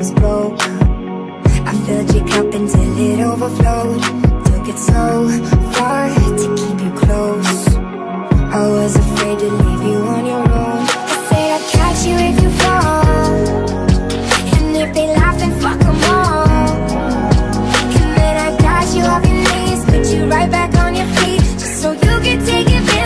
was broke I filled your cup until it overflowed take it.